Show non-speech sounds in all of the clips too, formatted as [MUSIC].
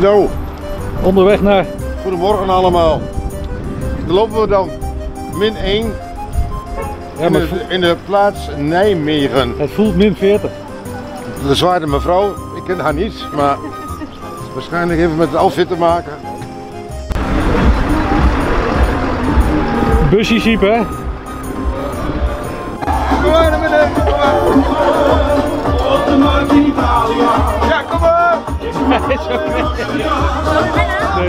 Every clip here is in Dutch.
Nou, Onderweg naar... goedemorgen allemaal. Dan lopen we dan min 1 Ja, in, maar de, in de plaats Nijmegen. het voelt min 40. De zware mevrouw, ik ken haar niet, maar waarschijnlijk even met het outfit te maken. Busje jeep, hè? Kom maar naar beneden, kom maar. Ja, kom maar. Nee, nee.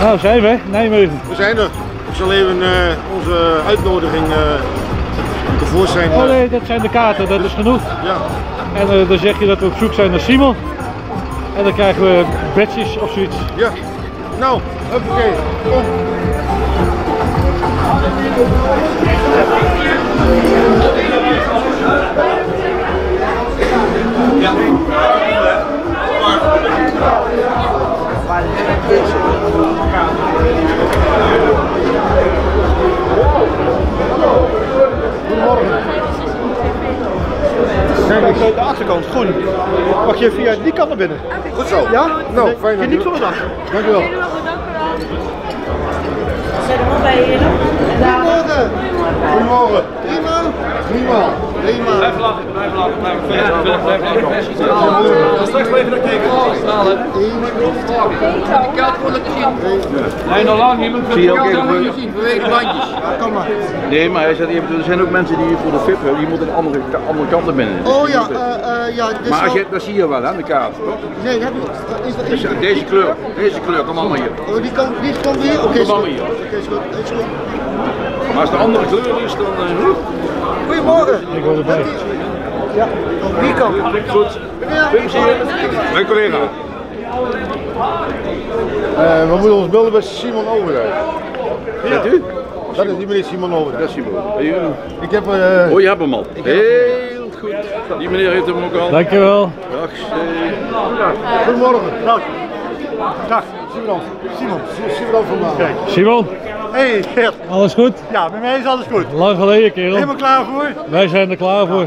Nou, zijn we, Nijmegen. We zijn er. Ik zal even eh, onze uitnodiging uh, tevoorschijn. Oh eh, nee, dat zijn de kaarten, dat is genoeg. Ja, En eh, dan zeg je dat we op zoek zijn naar Simon. En dan krijgen we badges of zoiets. ja. Nou, oké. Kom. Je via die kant naar binnen? Goed zo. Ja? Nou, fijn dat Geniet van de dag. Dank u wel. Zet hem op bij je. Goedemorgen. Goedemorgen. Driemaal? Driemaal. Driemaal. Blijf lachen, blijf lachen, blijf lachen. Blijf lachen, blijf lachen. Straks even naar kijken. Die kaart kon ik zien. Nee, nog lang niet, maar Zie je ook ik even kan voor- niet zien, vanwege bandjes. Kom maar. Nee, maar hij zegt, even, er zijn ook mensen die voor de VIP hebben, die moeten de andere, andere kant naar binnen. Oh ja, eh, eh, ja. Maar als je, dat zie je wel aan de kaart, toch? Nee, dat heb ik. Is dat, is, Dus deze kleur, deze kleur, kom allemaal hier. oh, die kan, die komt hier? Oké, is Kom goed. maar hier. Oké. Is goed. Maar als de andere kleur is, dan... Goedemorgen. Ik wil erbij. Ja, kant. Goed. Mijn collega. Eh, we moeten ons melden bij Simon Overdijk. Bent u? Dat is die meneer Simon Overdijk. Dat is Simon. Ik heb eh, Oh, je hebt hem al. Heel goed. Die meneer heeft hem ook al. Dankjewel. Dag. Goedemorgen. Dag. Dag. Simon. Simon. Simon vandaag. Kijk. Simon, Hey, Gert. alles goed? Ja, bij mij is alles goed. Lang geleden, kerel. Helemaal klaar voor? Wij zijn er klaar voor.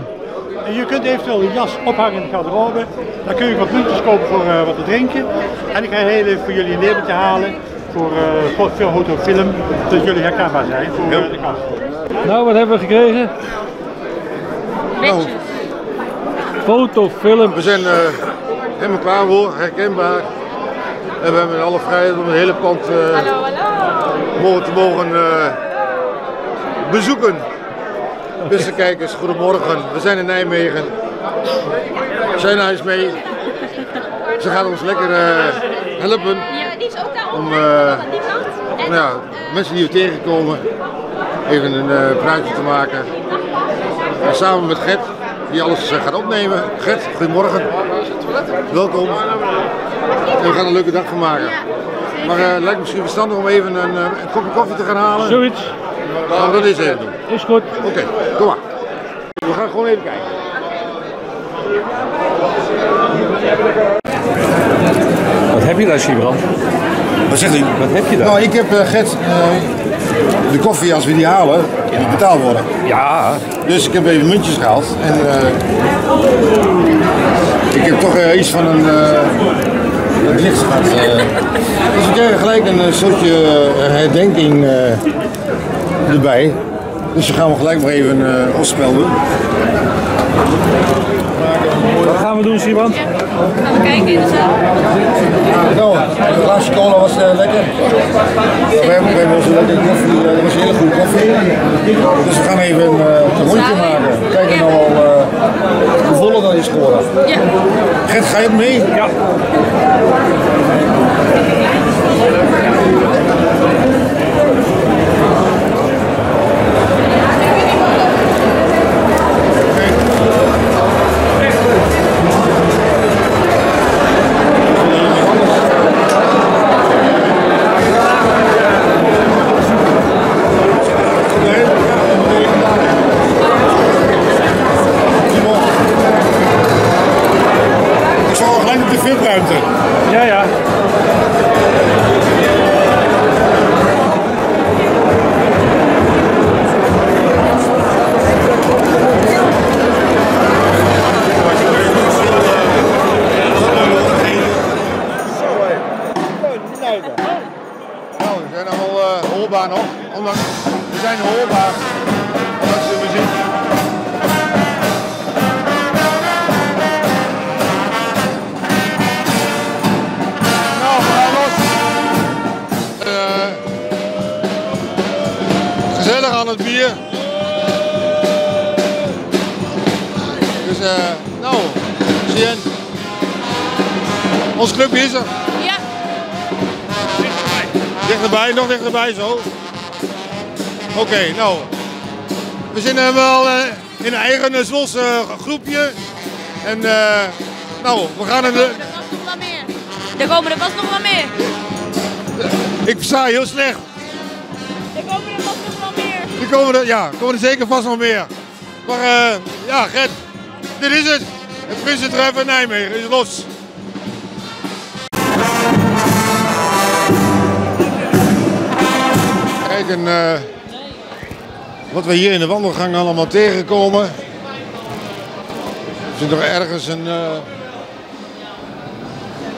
En je kunt eventueel een jas ophangen in de garderobe. Dan kun je wat muntjes kopen voor eh, wat te drinken. En ik ga heel even voor jullie een labeltje halen. Voor eh voor veel foto film. Dat jullie herkenbaar zijn voor eh, de kast. Nou, wat hebben we gekregen? Nou, Fotofilm. we zijn eh, helemaal klaar voor, herkenbaar. En we hebben alle vrijheid om het hele pand eh, Hallo, hallo. Mogen te mogen eh, bezoeken. Beste kijkers, goedemorgen. We zijn in Nijmegen. China is mee. Ze gaat ons lekker eh, helpen Ja, die is ook daar om eh, aan die kant. En ja, mensen die we tegenkomen even een praatje te maken. En samen met Gert, die alles gaat opnemen. Gert, goedemorgen. Welkom. En we gaan een leuke dag van maken. Maar eh, het lijkt misschien verstandig om even een, eh, een kopje koffie te gaan halen. Zoiets. Gaan we dat eens even doen. Is goed. Oké, kom maar. We gaan gewoon even kijken. Wat heb je daar, Simon? Wat zegt u? Wat heb je daar? Nou, ik heb uh, Gert, uh, de koffie als we die halen, die betaald worden. Ja. Dus ik heb even muntjes gehaald. En uh, ik heb toch uh, iets van een, een licht gehad. dus we krijgen gelijk een soortje herdenking erbij. Dus dan gaan we gelijk maar even een uh, opspel doen. Wat gaan we doen, Simon? gaan we kijken in de zaal. Nou, een glaasje cola was uh, lekker. We hebben, we hebben onze lekkere koffie, dat was een hele goede koffie. Dus we gaan even uh, een rondje maken. Kijken nou al hoe voller dat is geworden. Ja. Gert, ga je het mee? Ja. Ja, ja. Dus, eh, nou, Sien. Ons clubje is er. Ja. Dichterbij, nog dichterbij zo. Oké, nou. We zitten wel eh, in een eigen uh, Zwolse eh, groepje. En eh, nou, we gaan in de... Er was nog wel meer. Er komen er vast nog wel meer. Ik versta heel slecht. Er komen er vast nog wel meer. Er komen er, ja, er komen er zeker vast nog meer. Maar eh, ja, Gert, dit is het. Het Prinsentref in Nijmegen is los. Kijk, en, eh, wat we hier in de wandelgang allemaal tegenkomen. Er zit nog ergens een... eh,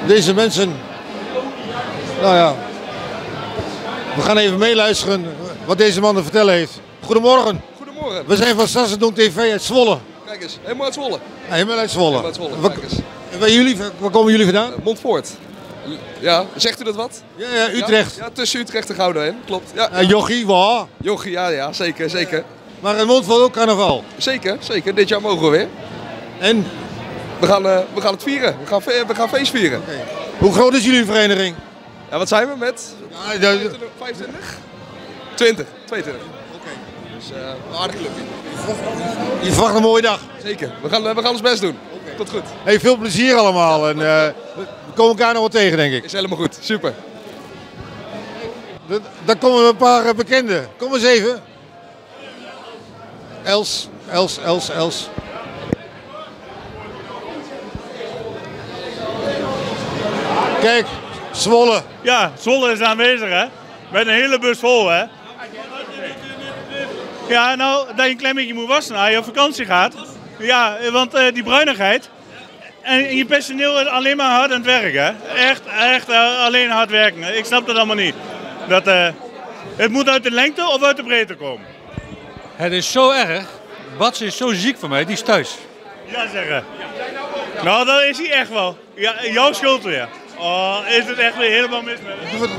deze mensen... Nou ja, we gaan even meeluisteren wat deze man te vertellen heeft. Goedemorgen. Goedemorgen. We zijn van Sassendoen TV uit Zwolle. Kijk eens, helemaal uit Zwolle. Ja, helemaal uit Zwolle. Helemaal uit Zwolle, waar jullie, waar komen jullie vandaan? Eh, Montfort. Ja, zegt u dat wat? Ja, ja Utrecht. Ja, ja, tussen Utrecht en Gouda heen, klopt. Ja, Ja, Jochie, waar? Jochie, ja, ja, zeker, zeker. Maar in Montfort ook carnaval. Zeker, zeker. Dit jaar mogen we weer. En We gaan, eh, we gaan het vieren. We gaan, we gaan feest vieren. hoe groot is jullie vereniging? Ja, wat zijn we met? Ja, de- 25? 20, 22. Oké. Dus eh, een aardig clubje. je verwacht een mooie dag. Zeker. We gaan, eh, we gaan ons best doen. Tot goed. Hey, veel plezier allemaal. En, eh, we komen elkaar nog wel tegen, denk ik. Is helemaal goed. Super. D- Daar komen een paar eh, bekenden. Kom eens even. Els, Els, Els, Els. Kijk, Zwolle. Ja, Zwolle is aanwezig, hè? Met een hele bus vol, hè? Ja, nou, dat je een klein beetje moet wassen als je op vakantie gaat. Ja, want eh, die bruinigheid. En je personeel is alleen maar hard aan het werk, hè? Echt, echt eh, alleen hard werken. Ik snap dat allemaal niet. Dat, eh, het moet uit de lengte of uit de breedte komen. Het is zo erg. Bats is zo ziek van mij, die is thuis. Ja zeggen. Nou, dat is hij echt wel. Ja, jouw schuld weer. Oh, is het echt weer helemaal mis met hem. Wat,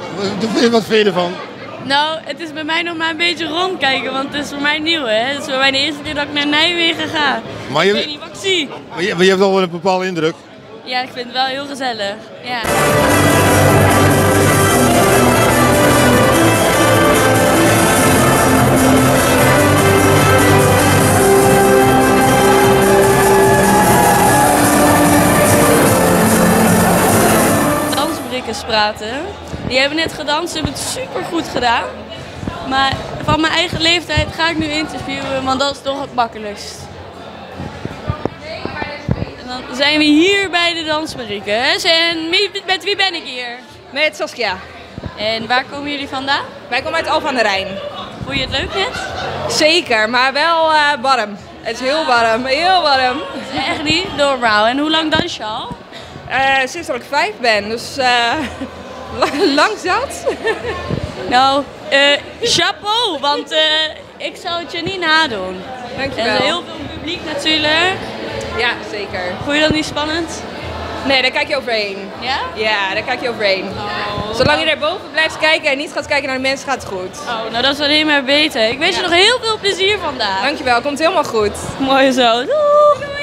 wat, wat vind je ervan? Nou, het is bij mij nog maar een beetje rondkijken, want het is voor mij nieuw, hè. Het is voor mij de eerste keer dat ik naar Nijmegen ga. Maar Ik weet je, niet wat ik zie. maar je, maar je hebt wel een bepaalde indruk. Ja, ik vind het wel heel gezellig. Ja. Dansbrikkers praten. Die hebben net gedanst, ze hebben het super goed gedaan. Maar van mijn eigen leeftijd ga ik nu interviewen, want dat is toch het makkelijkst. En dan zijn we hier bij de Dansbrikkers. En met wie ben ik hier? Met Saskia. En waar komen jullie vandaan? Wij komen uit Alphen aan de Rijn. Vond je het leuk net? Zeker, maar wel eh, warm. Het is heel warm, heel warm. Echt niet? Normaal. En hoe lang dans je al? Eh, sinds dat ik vijf ben, dus eh, [LAUGHS] [LAUGHS] lang zat. [LAUGHS] Nou, eh chapeau, want eh, ik zou het je niet nadoen. Er Dankjewel. is heel veel publiek natuurlijk. Ja, zeker. Vond je dat niet spannend? Nee, daar kijk je overheen. Ja? Ja, daar kijk je overheen. Zolang je daarboven blijft kijken en niet gaat kijken naar de mensen, gaat het goed. Oh, nou dat is alleen maar beter. Ik wens je nog heel veel plezier vandaag. Dankjewel, komt helemaal goed. Mooi zo. Doei!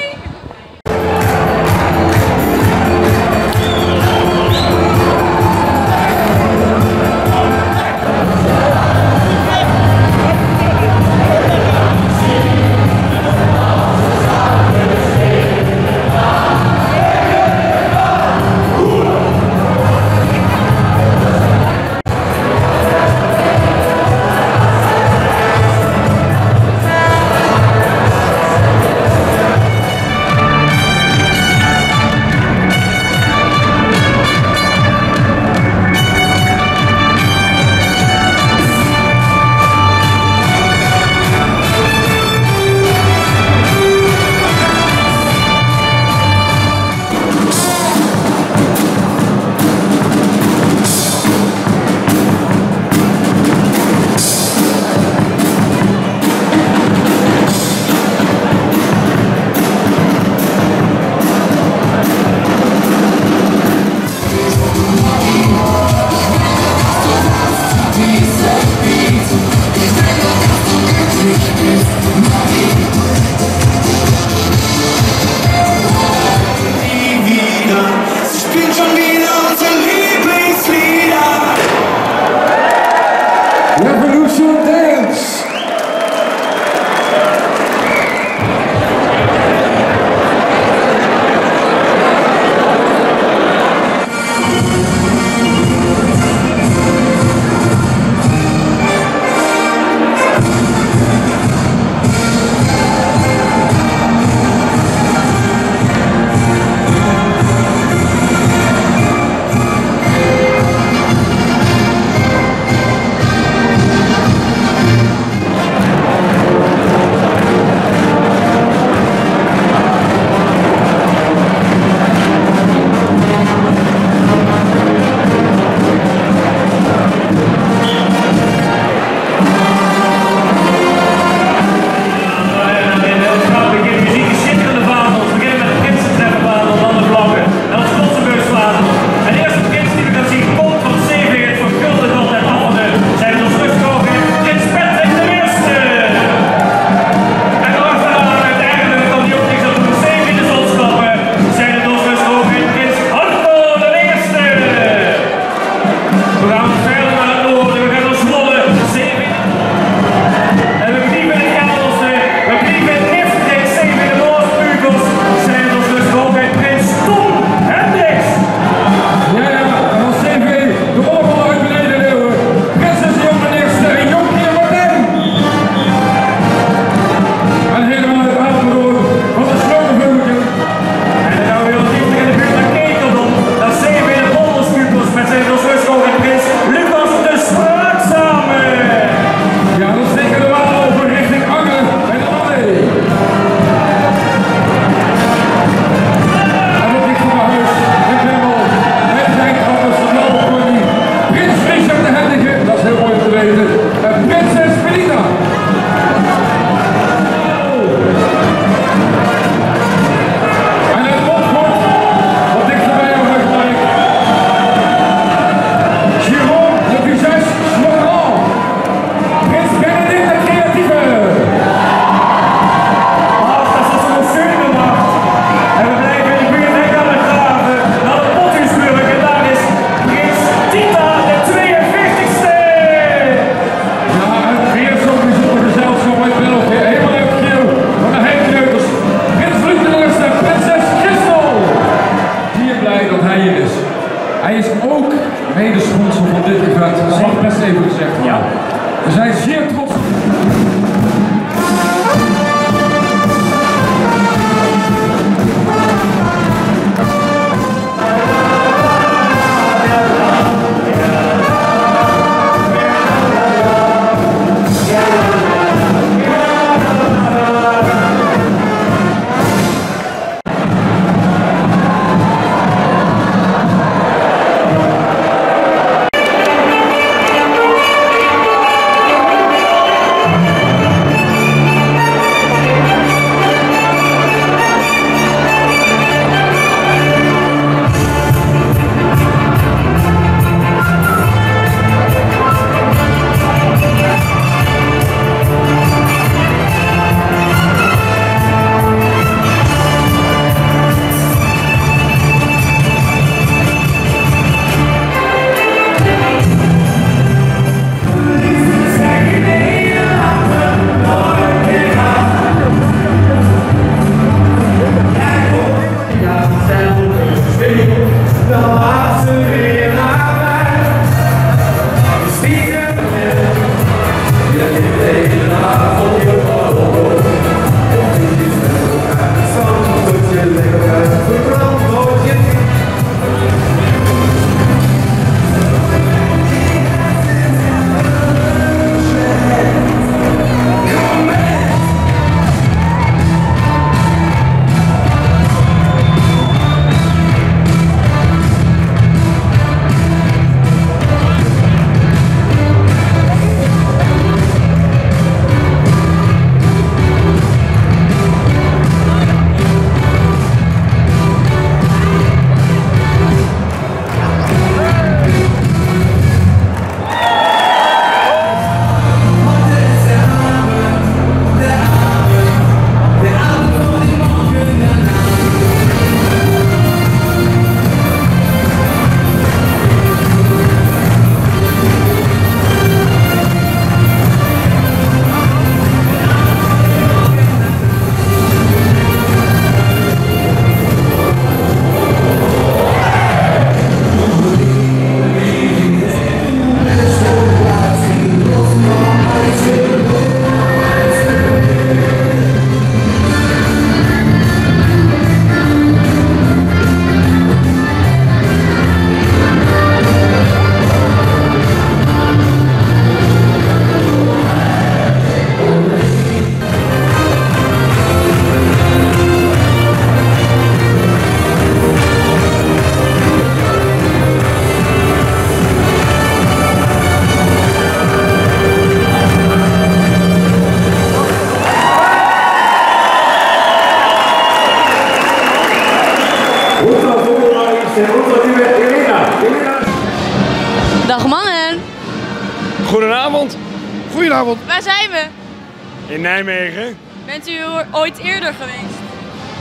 Nijmegen. Bent u ooit eerder geweest?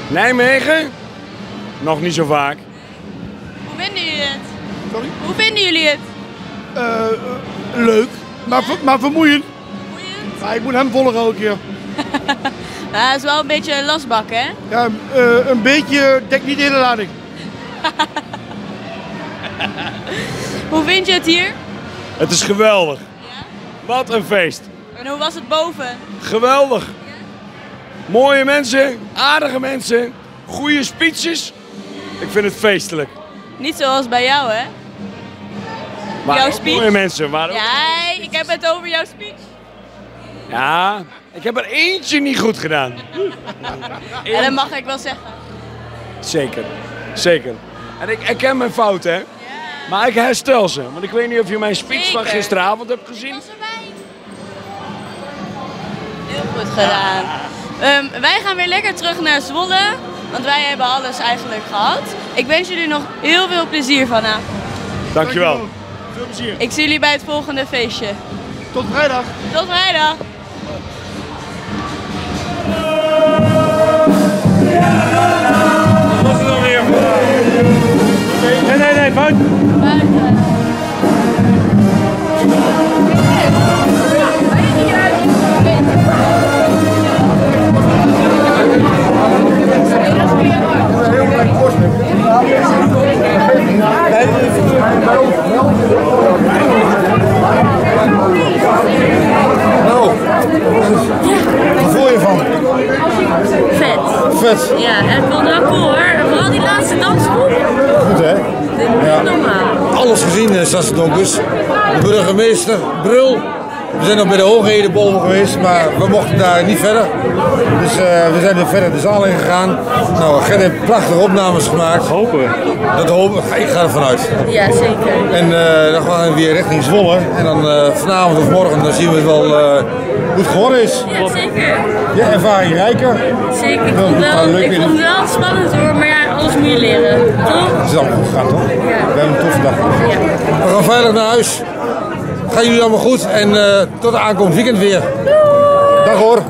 Nijmegen? Nog niet zo vaak. Hoe vinden jullie het? Sorry? Hoe vinden jullie het? leuk, maar, ver- maar vermoeiend. Maar ik moet hem volgen elke [LAUGHS] keer. Ja, dat is wel een beetje een lastbak, hè? Ja, eh, een beetje, dek niet de hele lading. [LAUGHS] Hoe vind je het hier? Het is geweldig. Wat een feest. En hoe was het boven? Geweldig. Mooie mensen, aardige mensen, goede speeches. Ik vind het feestelijk. Niet zoals bij jou, hè? Maar Jouw speech? mooie mensen. Maar ook- Ja, ik heb het over jouw speech. ja, ik heb er eentje niet goed gedaan. [LAUGHS] Ja, dat mag ik wel zeggen. Zeker, zeker. En ik erken mijn fouten, hè. Maar ik herstel ze. Want ik weet niet of je mijn speech van gisteravond hebt gezien. Heel goed gedaan. Ehm, wij gaan weer lekker terug naar Zwolle. Want wij hebben alles eigenlijk gehad. Ik wens jullie nog heel veel plezier vanavond. Dankjewel. Veel plezier. Ik zie jullie bij het volgende feestje. Tot vrijdag. Tot vrijdag. Brul. We zijn nog bij de hoogheden boven geweest, maar we mochten daar niet verder. Dus eh, we zijn weer verder de zaal in gegaan. Nou, Gert heeft prachtige opnames gemaakt. Hopen. Dat hopen ik ga ervan uit. Ja, zeker. En eh, dan gaan we weer richting Zwolle. En dan eh, vanavond of morgen dan zien we wel eh, hoe het geworden is. Ja, zeker. Ja, ervaring rijker. Zeker. Ik Wel, vond, wel, ik vond het wel spannend hoor, maar ja, alles moet je leren. Toch? Het is allemaal goed gegaan, toch? We hebben een toffe dag. Ja. We gaan veilig naar huis. Gaan jullie allemaal goed en eh, tot de aankomend weekend weer. Dag hoor.